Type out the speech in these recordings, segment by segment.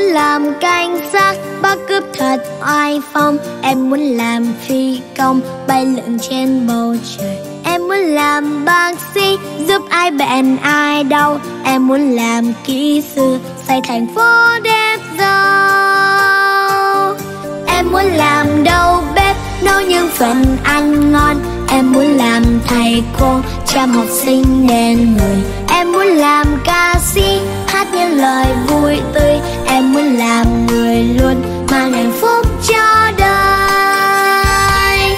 làm cảnh sát bắt cướp thật oai phong. Em muốn làm phi công, bay lượn trên bầu trời. Em muốn làm bác sĩ, giúp ai bệnh ai đau. Em muốn làm kỹ sư, xây thành phố đẹp giàu. Em muốn làm đầu bếp, nấu những phần ăn ngon em muốn làm thầy cô chăm học sinh nên người em muốn làm ca sĩ, hát những lời vui tươi. Em muốn làm người luôn mang hạnh phúc cho đời.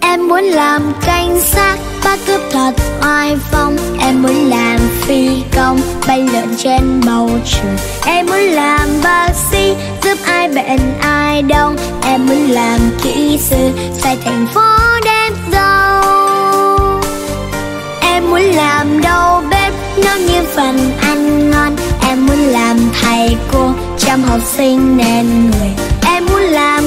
Em muốn làm cảnh sát, bắt cướp thật oai phong bay lượn trên bầu trời. Em muốn làm bác sĩ, giúp ai bệnh ai đau em muốn làm kỹ sư, xây thành phố đẹp giàu. Em muốn làm đầu bếp, nấu những phần ăn ngon. Em muốn làm thầy cô, chăm học sinh nên người. Em muốn làm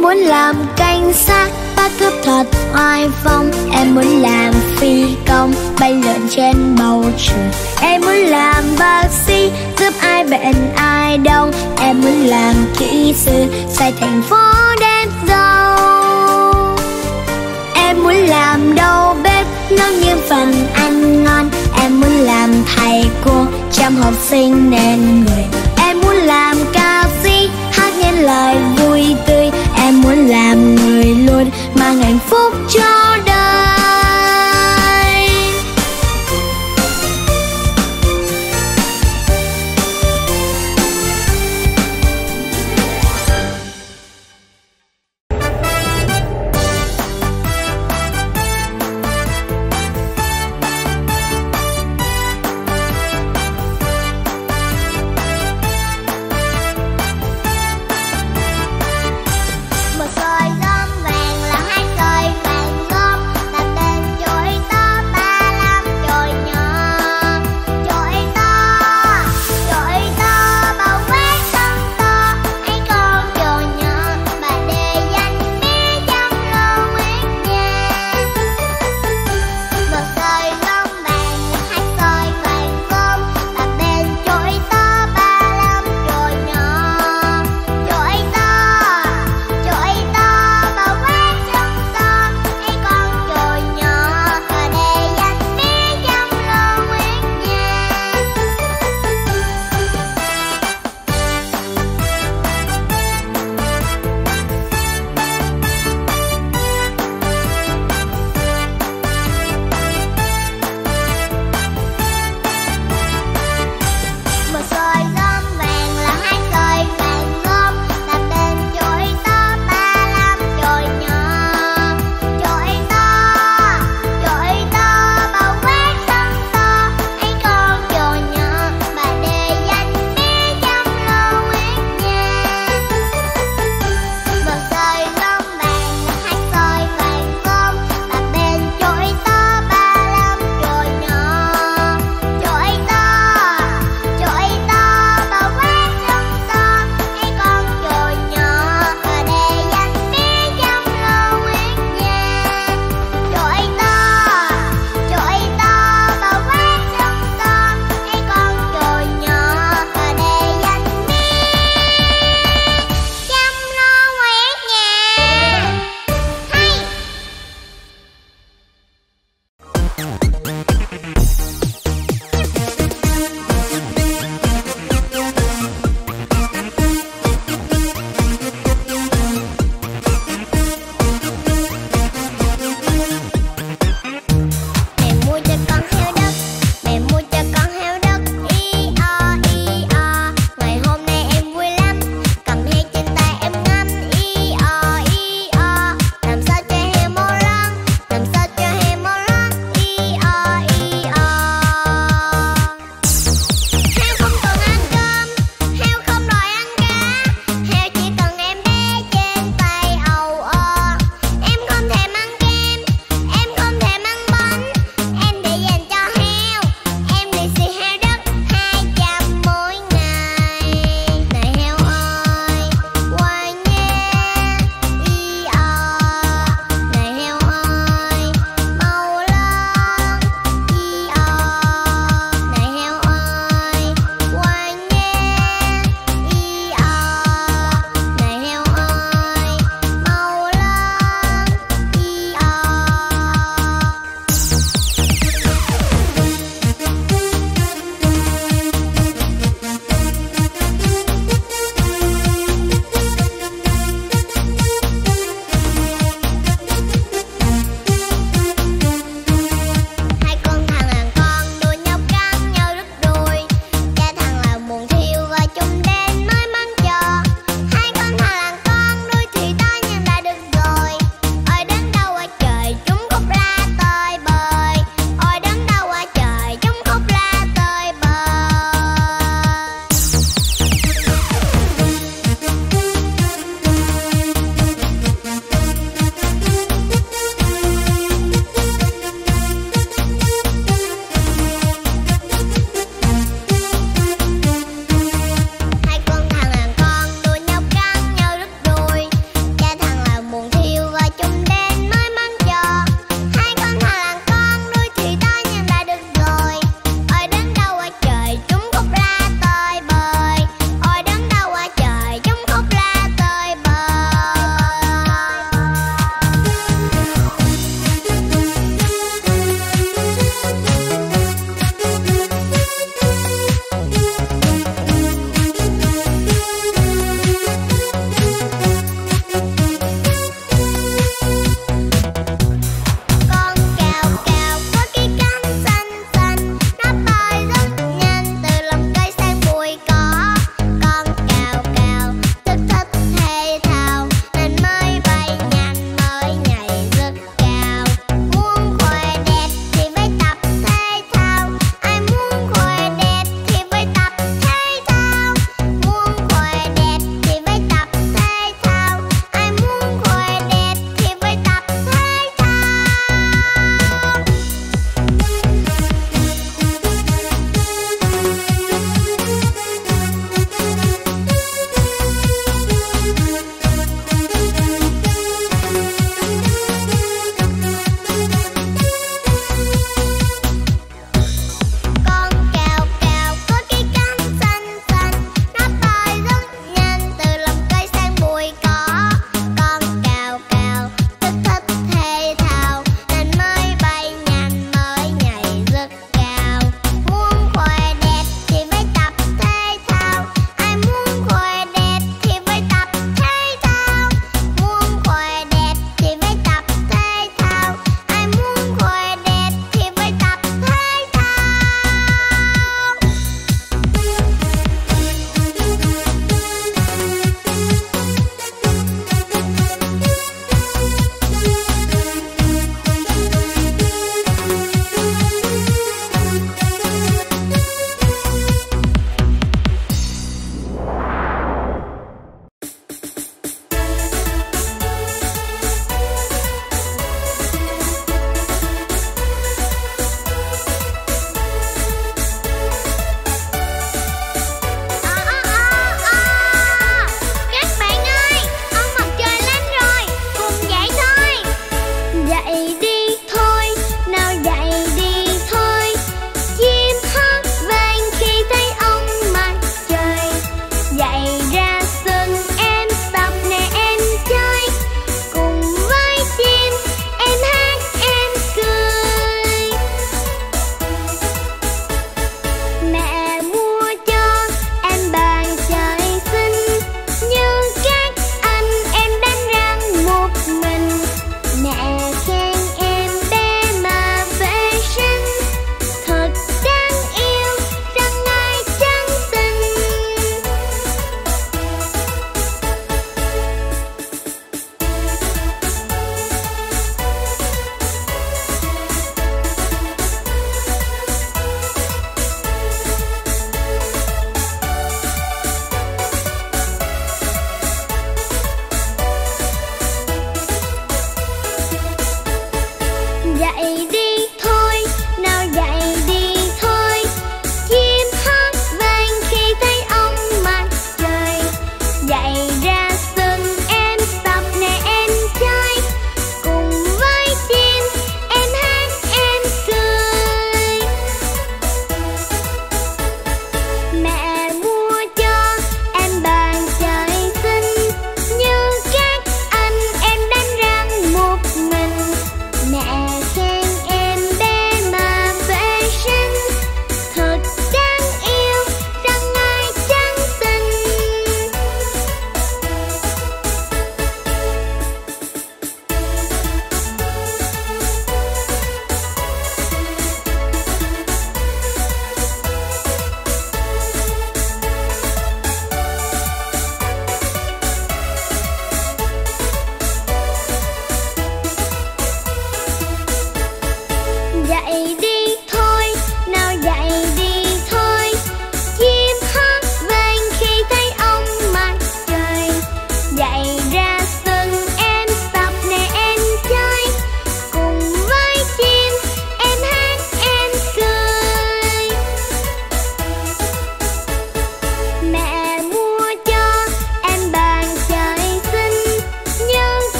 em muốn làm cảnh sát bắt cướp thật oai phong. Em muốn làm phi công, bay lượn trên bầu trời. Em muốn làm bác sĩ, giúp ai bệnh ai đau em muốn làm kỹ sư, xây thành phố đẹp giàu. Em muốn làm đầu bếp, nấu những phần ăn ngon. Em muốn làm thầy cô, chăm học sinh nên người